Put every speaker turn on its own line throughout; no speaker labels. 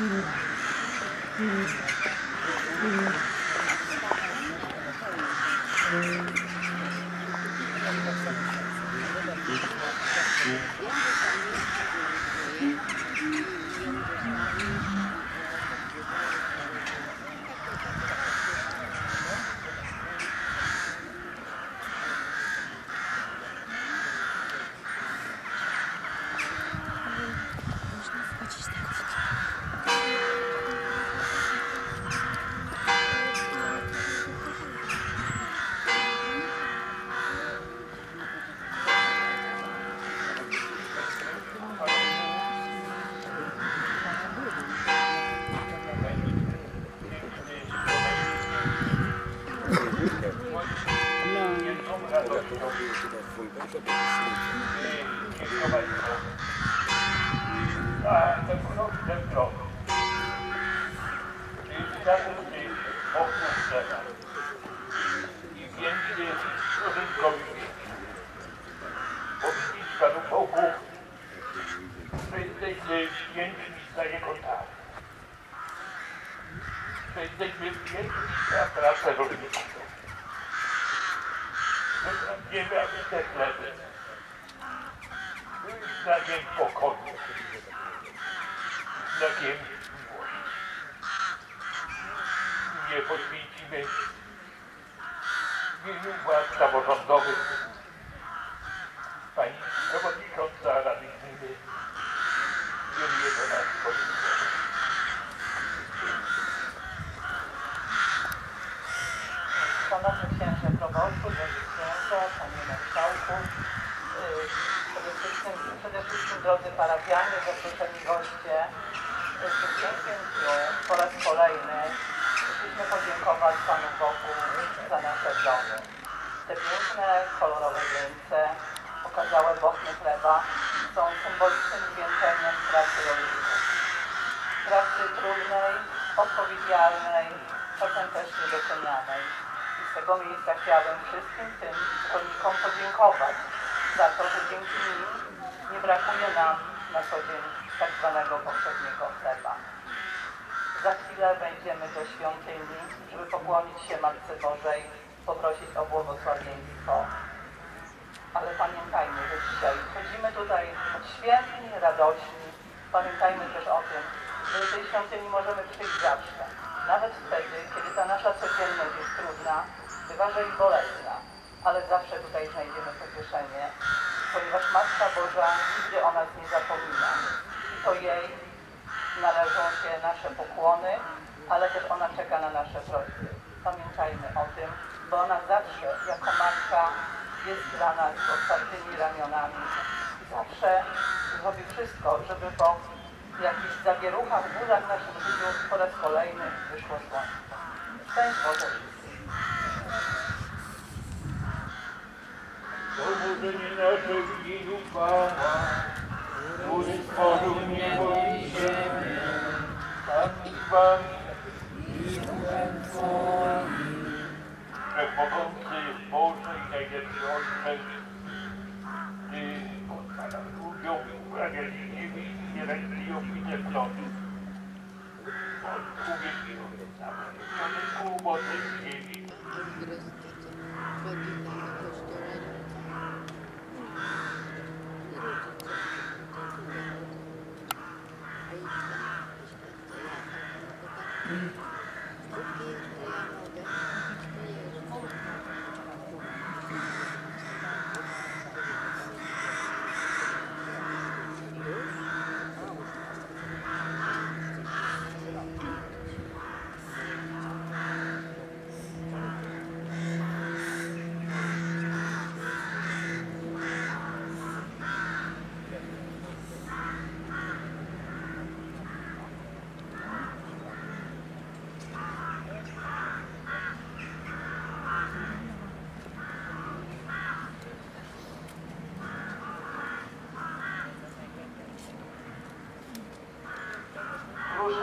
Mm-hmm. wodny. Znakiem miłości. Nie poświęcimy w imieniu władz samorządowych Pani Przewodnicząca Rady Gminy kieruje do nas politykę.
Szanowny Księże Proboszczu, Drogi Księża, Panie Marszałku, wszystkim, przede wszystkim drodzy parafianie, zaproszeni goście z tym pięknym dniu po raz kolejny chcieliśmy podziękować Panu Bogu za nasze domy. Te piękne, kolorowe wieńce, pokazałe bochny chleba są symbolicznym zwieńczeniem pracy rolników. Pracy trudnej, odpowiedzialnej, czasem też niedocenianej. I z tego miejsca chciałabym wszystkim tym rolnikom podziękować za to, że dzięki nim nie brakuje nam na co dzień tak zwanego poprzedniego chleba. Za chwilę wejdziemy do świątyni, żeby pokłonić się Matce Bożej, poprosić o błogosławieństwo. Ale pamiętajmy, że dzisiaj chodzimy tutaj świętni, radośni. Pamiętajmy też o tym, że do tej świątyni możemy przyjść zawsze. Nawet wtedy, kiedy ta nasza codzienność jest trudna, bywa, że i bolesna, ale zawsze tutaj znajdziemy pocieszenie ponieważ Matka Boża nigdy o nas nie zapomina. To jej należą się nasze pokłony, ale też ona czeka na nasze prośby. Pamiętajmy o tym, bo ona zawsze jako Matka jest dla nas otwartymi ramionami. Zawsze robi wszystko, żeby po jakichś zawieruchach, bólach w naszym życiu po raz kolejny wyszło słońce. Szczęść Boże!
Oburzenie nasze w imieniu Pana, który stworzył niebo i ziemię, Pan i Wami, i Twoim. Wszechmogący Boże i Najlepszy Ojcze, Ty ludziom sprawiedliwi nie rękują i niewlądy. Odpowiednio na człowieku młodym ziemi.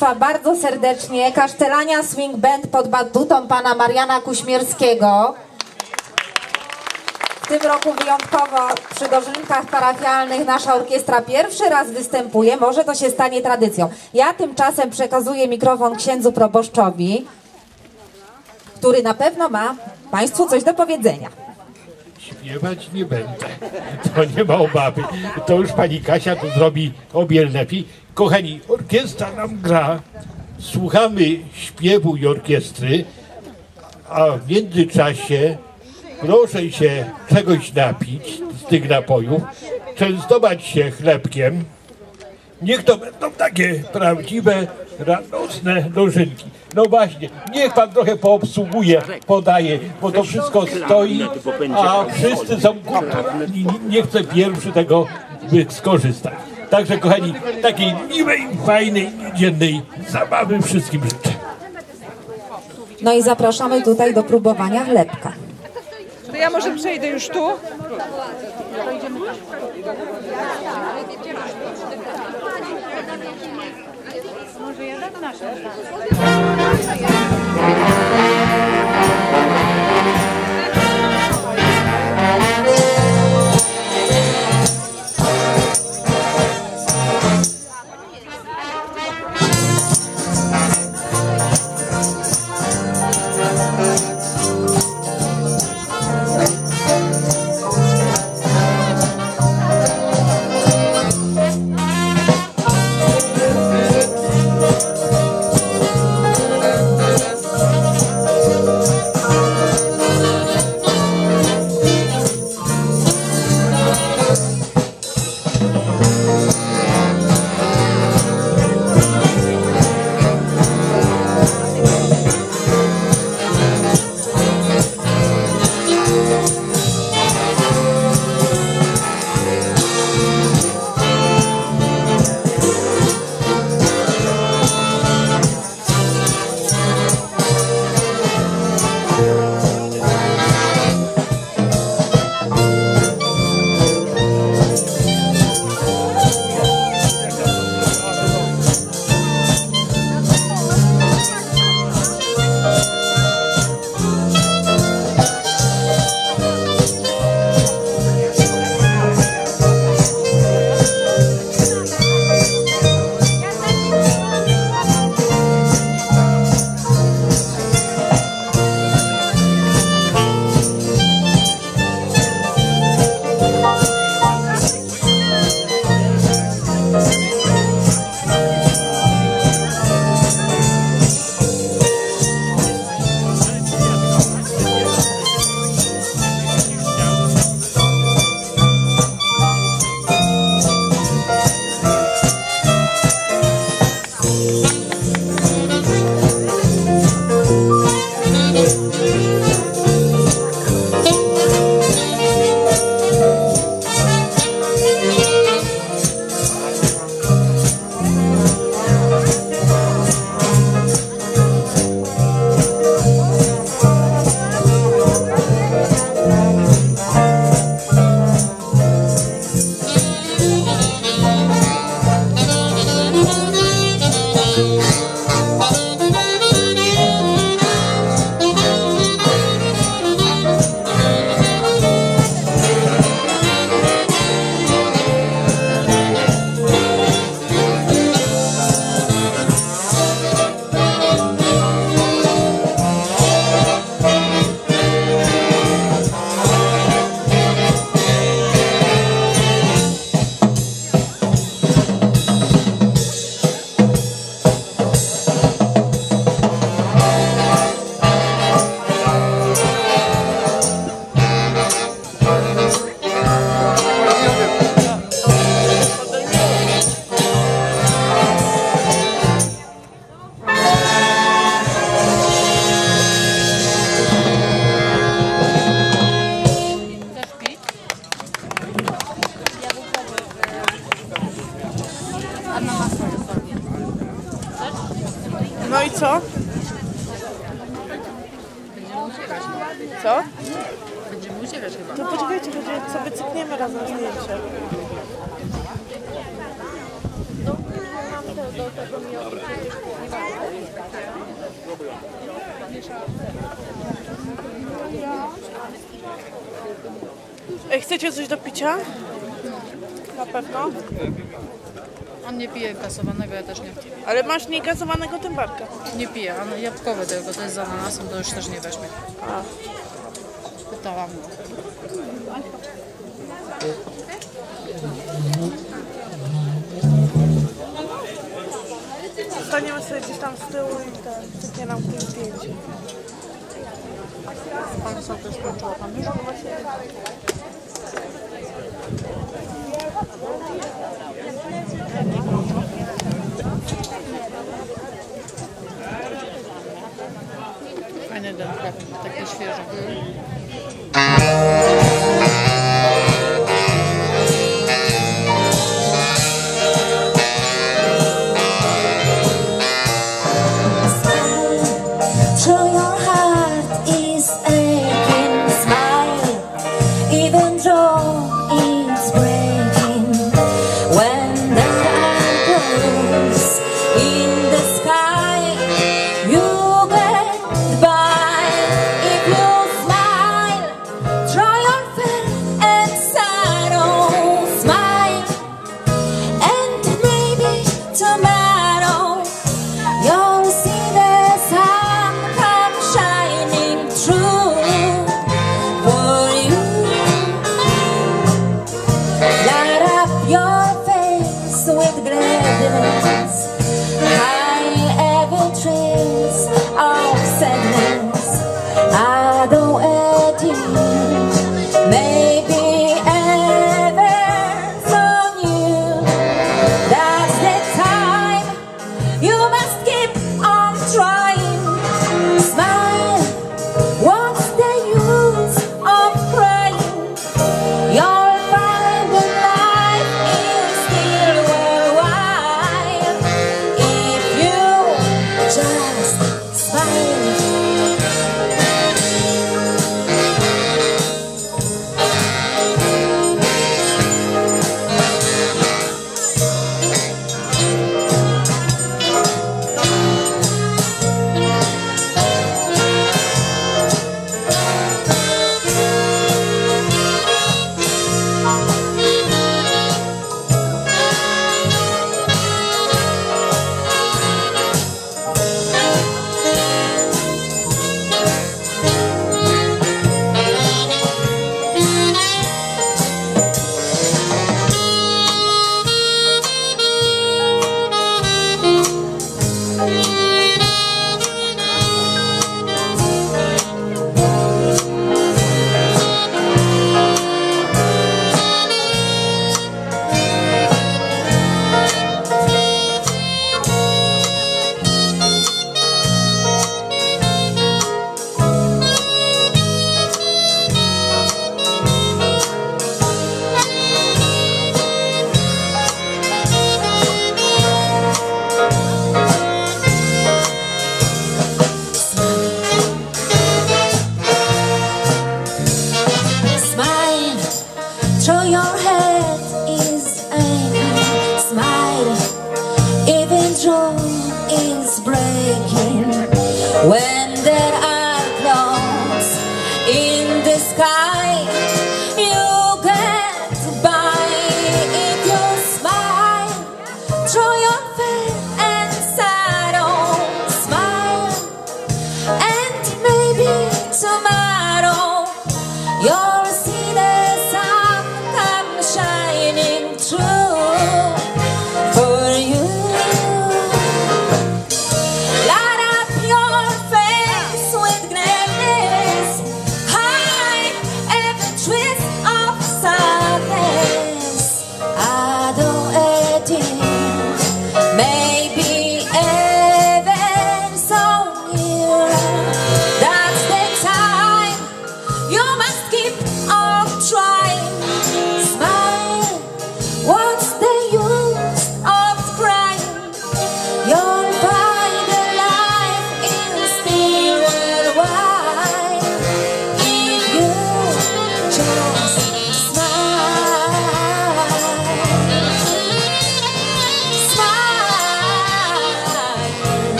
Państwa bardzo serdecznie. Kasztelania Swing Band pod batutą pana Mariana Kuśmierskiego. W tym roku wyjątkowo przy dożynkach parafialnych nasza orkiestra pierwszy raz występuje. Może to się stanie tradycją. Ja tymczasem przekazuję mikrofon księdzu proboszczowi, który na pewno ma Państwu coś do powiedzenia.
Śpiewać nie będę. To nie ma obawy. To już pani Kasia tu zrobi o wiele lepiej. Kochani, orkiestra nam gra. Słuchamy śpiewu i orkiestry, a w międzyczasie proszę się czegoś napić z tych napojów, częstować się chlebkiem. Niech to będą takie prawdziwe, radosne dożynki. No właśnie, niech pan trochę poobsługuje, podaje, bo to wszystko stoi, a wszyscy są głodni. Nie chcę pierwszy tego skorzystać. Także kochani, takiej miłej, fajnej, dziennej zabawy wszystkim życzę.
No i zapraszamy tutaj do próbowania chlebka.
To ja może przejdę już tu. Thank
Ale masz niegazowanego tymbarka.
Nie pije, a jabłkowe tylko, to jest z ananasem, to już też nie weźmie.
A.
Pytałam go.
Staniemy sobie gdzieś tam z tyłu i ten, cyknie nam tym zdjęcie. Pan sobie skończyła pan już?
Ten chleb, taki świeży.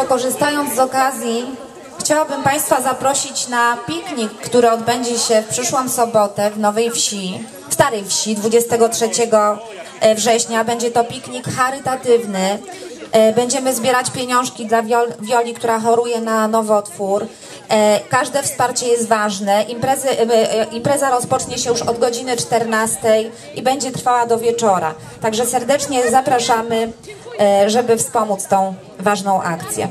Państwo, korzystając z okazji, chciałabym Państwa zaprosić na piknik, który odbędzie się w przyszłą sobotę w Nowej Wsi, w Starej Wsi 23 e, września. Będzie to piknik charytatywny. E, Będziemy zbierać pieniążki dla Wiol- Wioli, która choruje na nowotwór. E, Każde wsparcie jest ważne. Imprezy, e, e, impreza rozpocznie się już od godziny 14 i będzie trwała do wieczora. Także serdecznie zapraszamy, żeby wspomóc tą ważną akcję.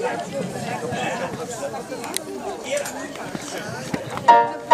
Thank you.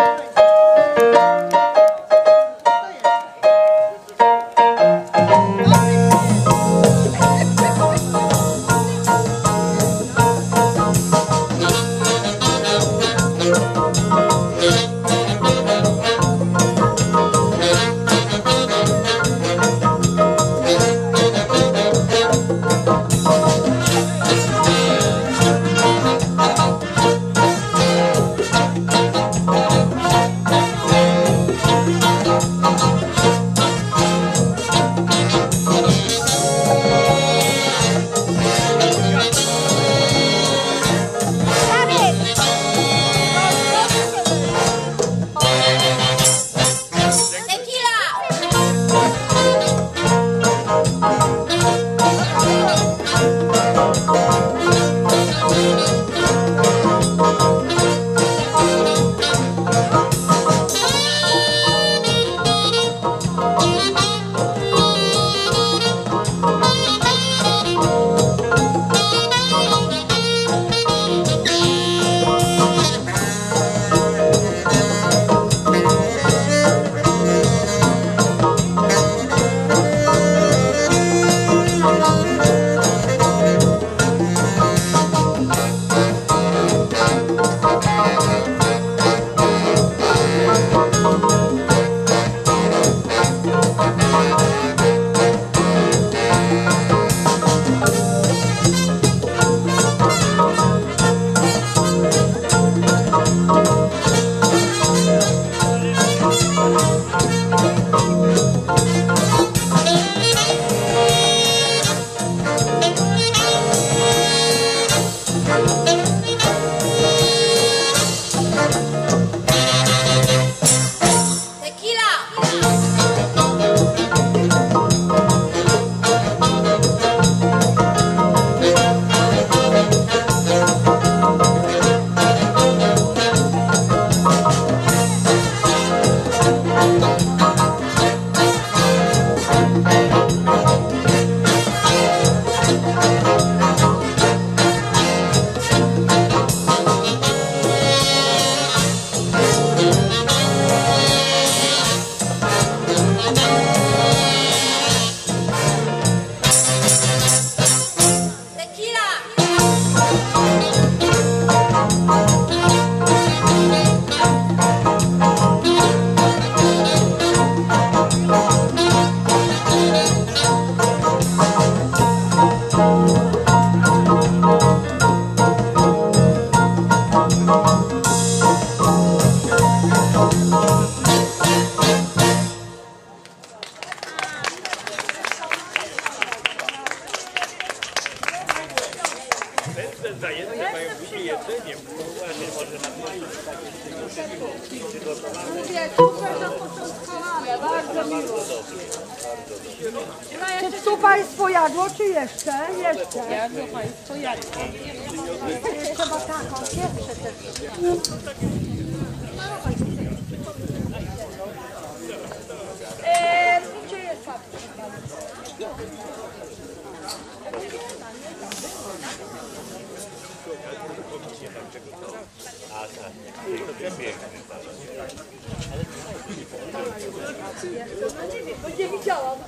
Czy tu Państwo jadło, czy jeszcze? Jeszcze. Jadło państwo, jadło. Trzeba taką, pierwsze też. Eee, gdzie jest papież? Bo nie widziałam.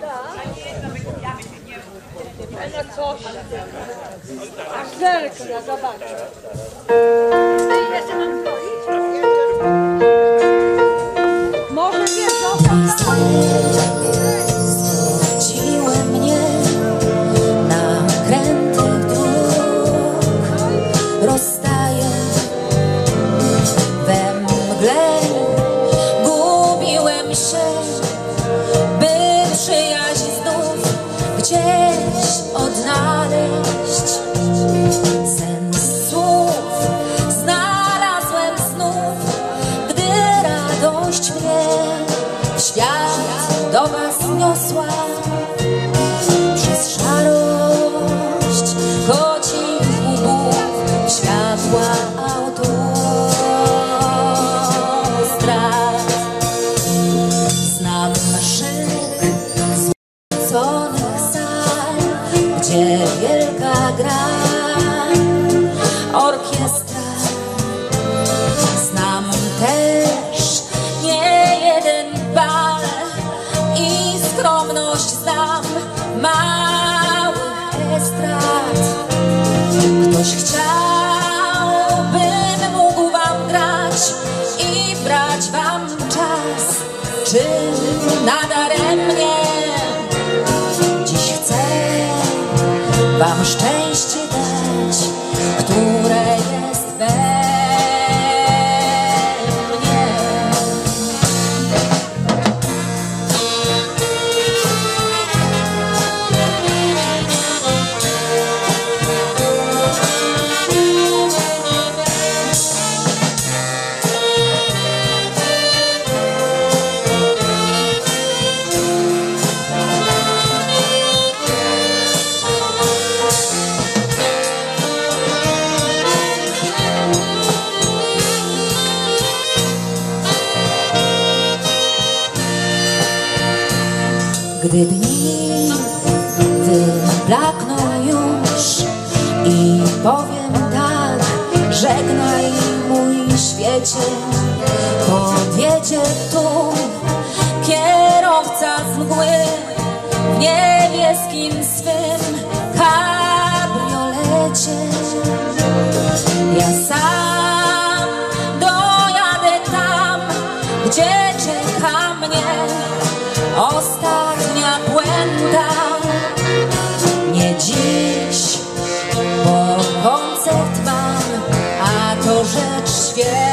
Tak. Na coś. Aż zerknę, zobaczę. Jeszcze mam stoić?
Powiem tak, żegnaj mój świecie, podjedzie tu kierowca z mgły w niebieskim swym kabriolecie. Ja sam Yeah.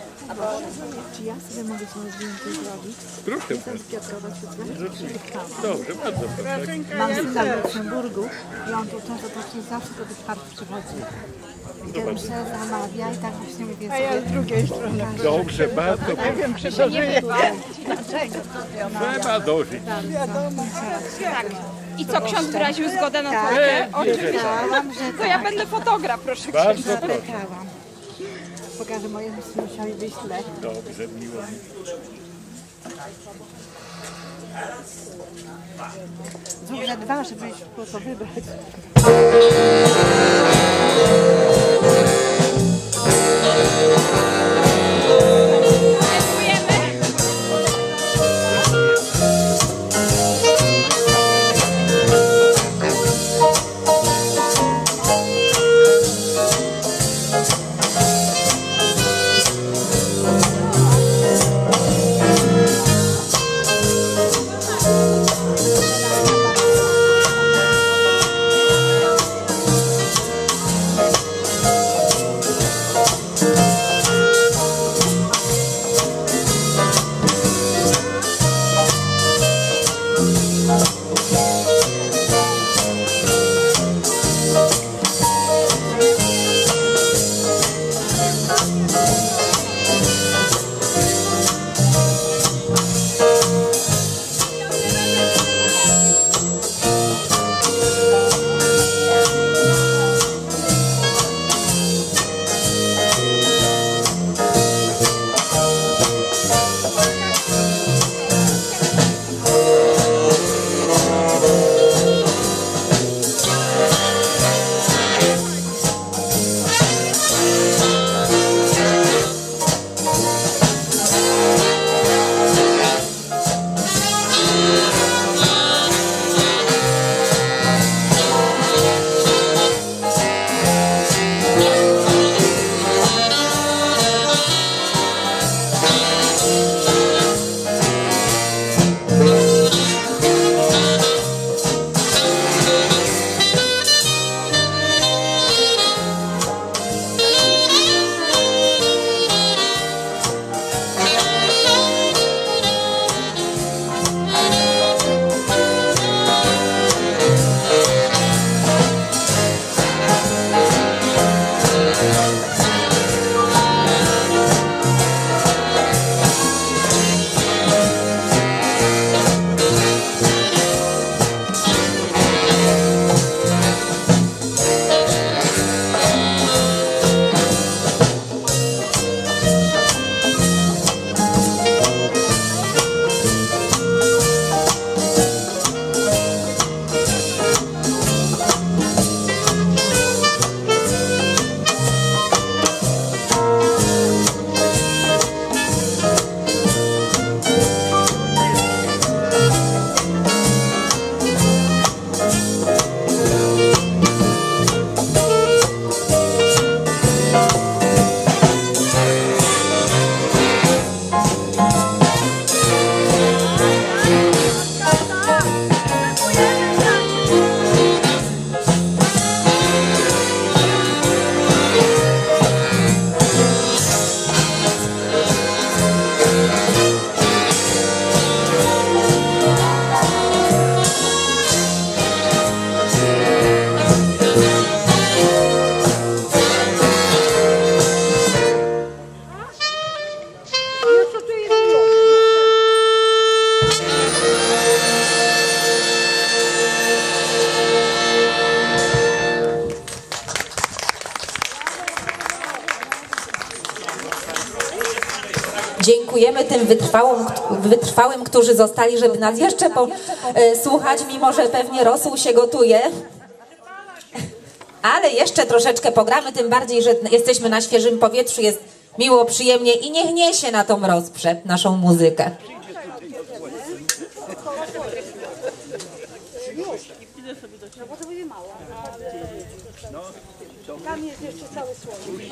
Czy ja sobie mogę sobie zdjęcie zrobić? Proszę Jestem z Piotrowa.
Dobrze, bardzo proszę. Mam syna w Luksemburgu i on tu często właśnie zawsze do tych park przychodzi. I ten mszę zamawia i tak właśnie mówię sobie. A ja
z drugiej strony.
Dobrze, bardzo proszę. wiem, czy
to żyje.
Trzeba dożyć.
I co, ksiądz wyraził zgodę na to? Oczywiście. Czekałam, że To ja będę fotograf, proszę księdza. Bardzo proszę. Pokażę mojemu synusiowi, wyślę. Dobrze, miło mi. Zrób, że dwa, żebyś było to wybrać.
Wytrwałym, wytrwałym którzy zostali, żeby nas jeszcze posłuchać, mimo że pewnie rosół się gotuje. Ale jeszcze troszeczkę pogramy, tym bardziej, że jesteśmy na świeżym powietrzu, jest miło, przyjemnie i niech niesie na tą rozprzę naszą muzykę.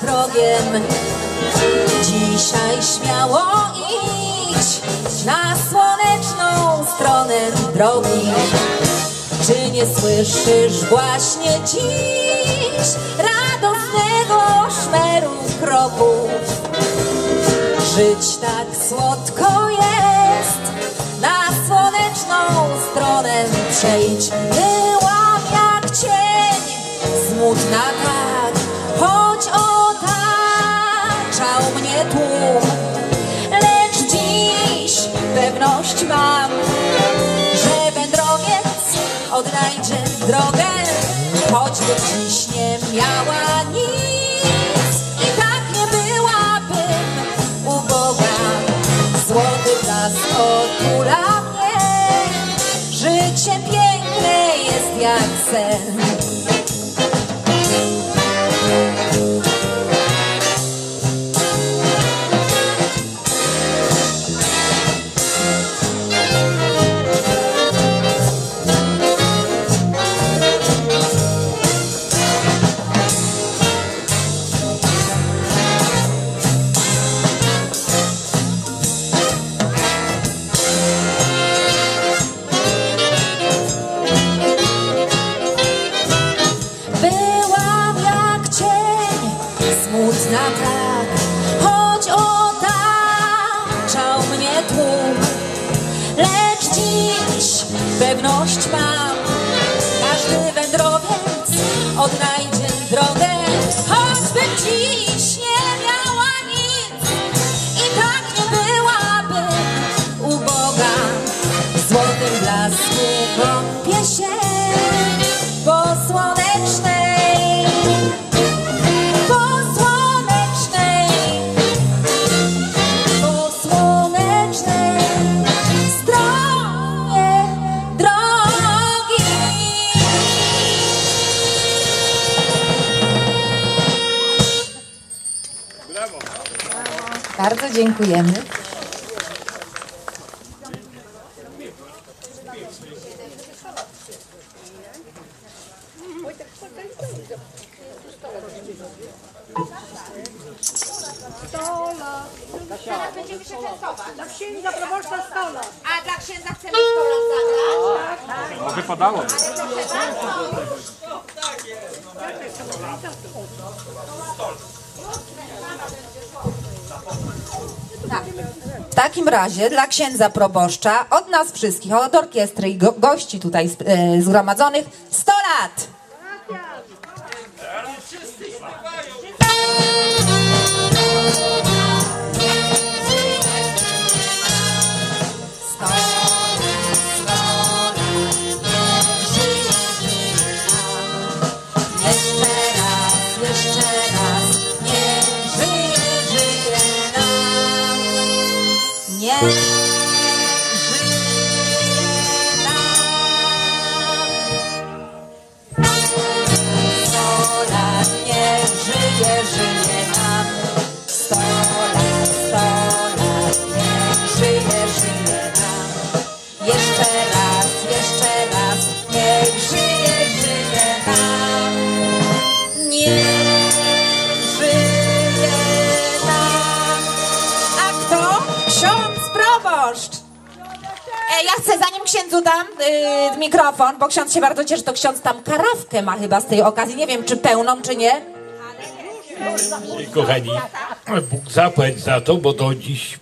progiem. Dzisiaj śmiało idź na słoneczną stronę drogi. Czy nie słyszysz właśnie dziś radosnego szmeru kroków? Żyć tak słodko jest, na słoneczną stronę przejdź. Choćby dziś
dziękujemy.
Dla księdza proboszcza stola. A dla
księdza
chcemy
100 lat zagrać?
No wypadało. W
takim razie dla księdza proboszcza, od nas wszystkich, od orkiestry i go, gości tutaj e, zgromadzonych 100 lat!
Niech
proboszcz. E, ja chcę, zanim księdzu dam y, mikrofon, bo ksiądz się bardzo cieszy, to ksiądz tam karawkę ma chyba z tej okazji. Nie wiem, czy pełną, czy nie.
Kochani, Bóg zapłać za to, bo do dziś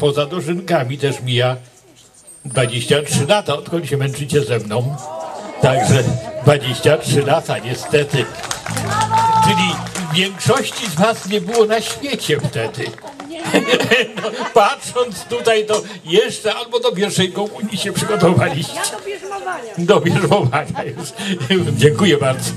poza dożynkami też mija 23 lata, odkąd się męczycie ze mną. Także 23 lata niestety. Czyli większości z was nie było na świecie wtedy. Patrząc tutaj, to jeszcze albo do pierwszej komunii się przygotowaliście.
Do bierzmowania.
Do bierzmowania już. Dziękuję bardzo.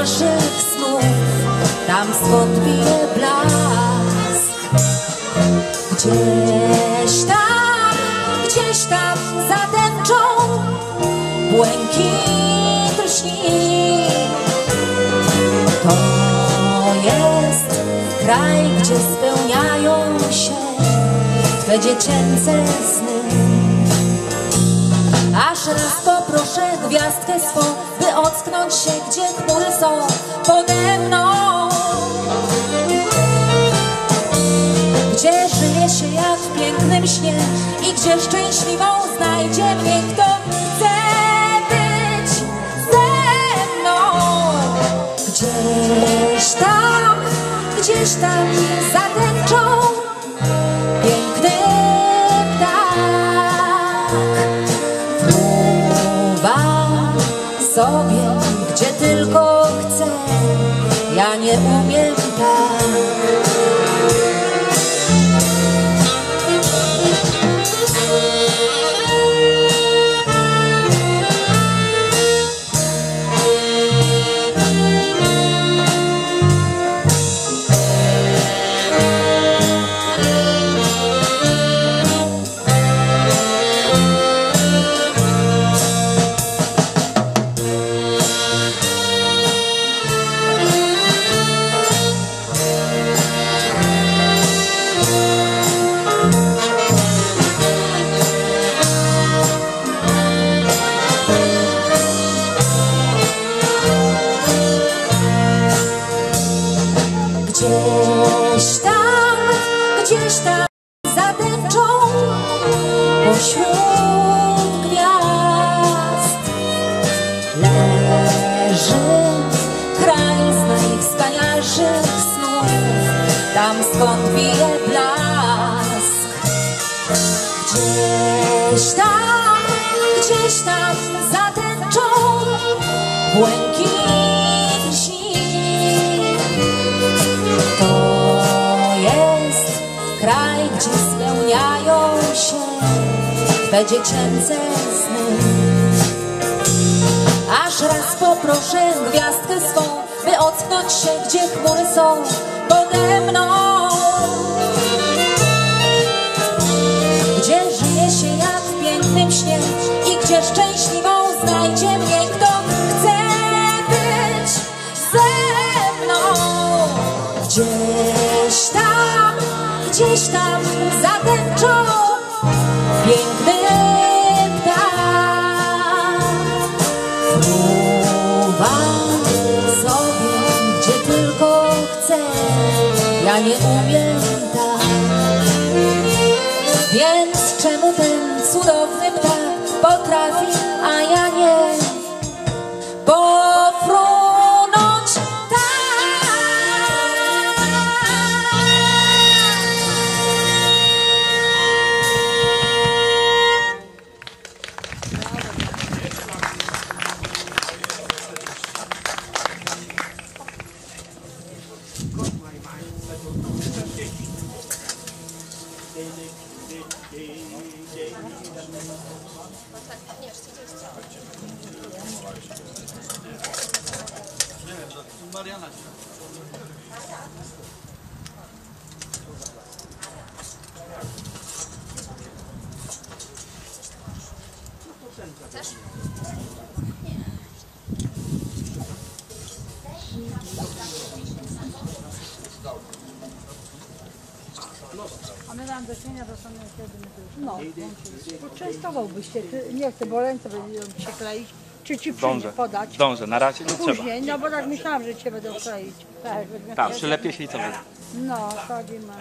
Najwspanialszych snów, tam skąd bije blask. Gdzieś tam, gdzieś tam za tęczą błękit. To jest kraj, gdzie spełniają się Twe dziecięce sny. Aż raz poproszę gwiazdkę swą, by ocknąć się, gdzie chmury są pode mną. Gdzie żyje się jak w pięknym śnie i gdzie szczęśliwą znajdzie mnie, kto chce być ze mną. Gdzieś tam, gdzieś tam za tęczą Ja nie Twe
się, ty, nie chcę, bo ręce będą się kleić. Czy ci przyjdzie podać?
Dążę, na razie
nie trzeba. Później, no bo tak myślałam, że cię będą kleić. Tak, będę Tak, przylepię
się i co będzie.
No, chodzimy.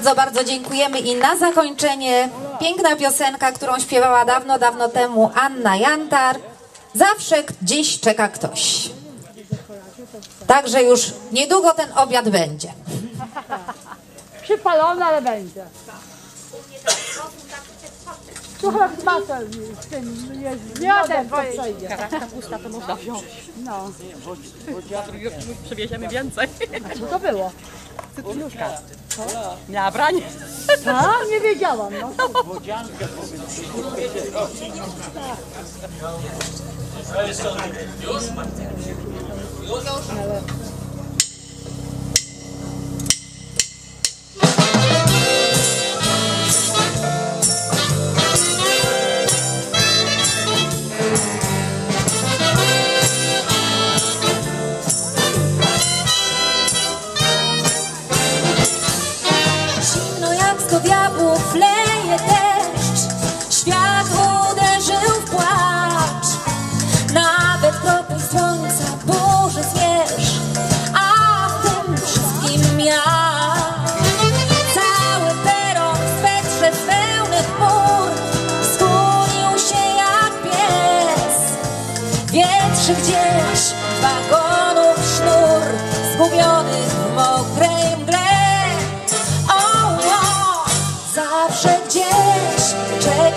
Bardzo, bardzo dziękujemy i na zakończenie piękna piosenka, którą śpiewała dawno, dawno temu Anna Jantar. Zawsze gdzieś czeka ktoś. Także już niedługo ten obiad będzie.
Przypalone, ale będzie. Tu chyba z masłem z tym jest miodem, co przejdzie.
Kapusta to można wziąć.
No,
Przywieziemy więcej.
co to było?
Miała branie.
A, nie wiedziałam, no. Zimno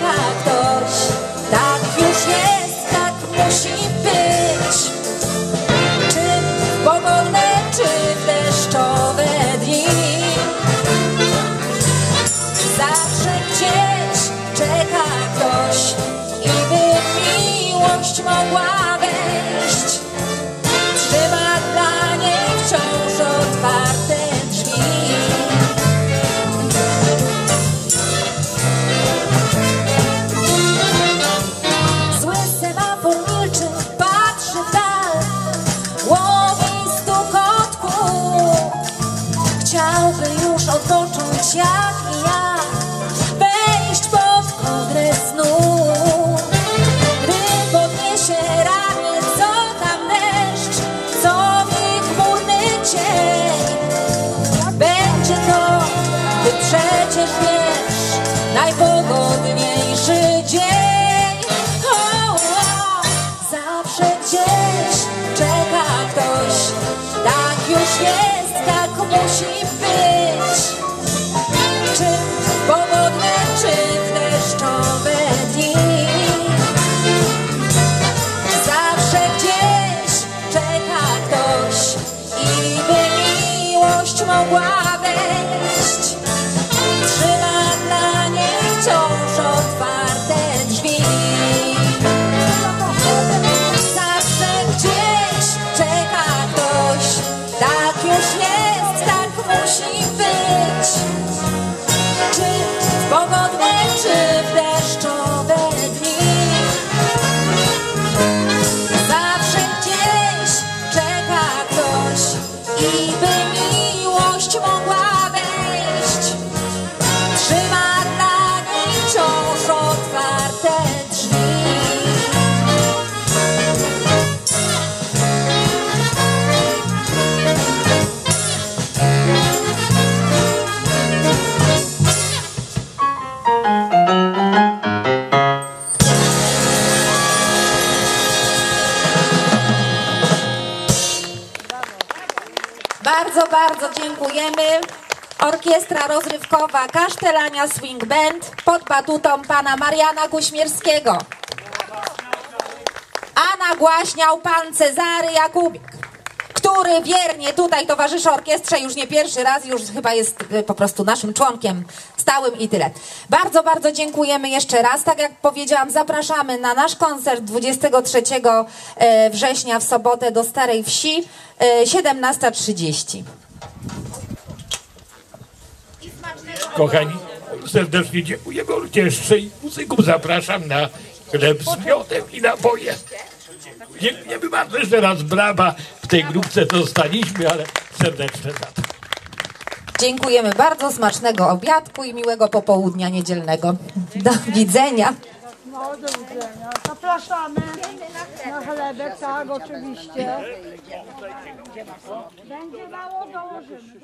czeka pogodne, czy w
Bardzo, dziękujemy. Orkiestra rozrywkowa Kasztelania Swing Band pod batutą pana Mariana Kuśmierskiego. A nagłaśniał pan Cezary Jakubik, który wiernie tutaj towarzyszy orkiestrze już nie pierwszy raz, już chyba jest y, po prostu naszym członkiem stałym i tyle. Bardzo, bardzo dziękujemy jeszcze raz. Tak jak powiedziałam, zapraszamy na nasz koncert 23 e, września w sobotę do Starej Wsi, e, 17.30.
Kochani, serdecznie dziękujemy orkiestrze i muzyków. Zapraszam na chleb z miodem i napoje. Dziękujemy bardzo jeszcze raz brawa. W tej grupce zostaliśmy, ale serdeczne za to.
Dziękujemy bardzo, smacznego obiadku i miłego popołudnia niedzielnego. Do widzenia.
No, do widzenia. Zapraszamy na chlebek, tak, oczywiście. Będzie mało, dołożymy.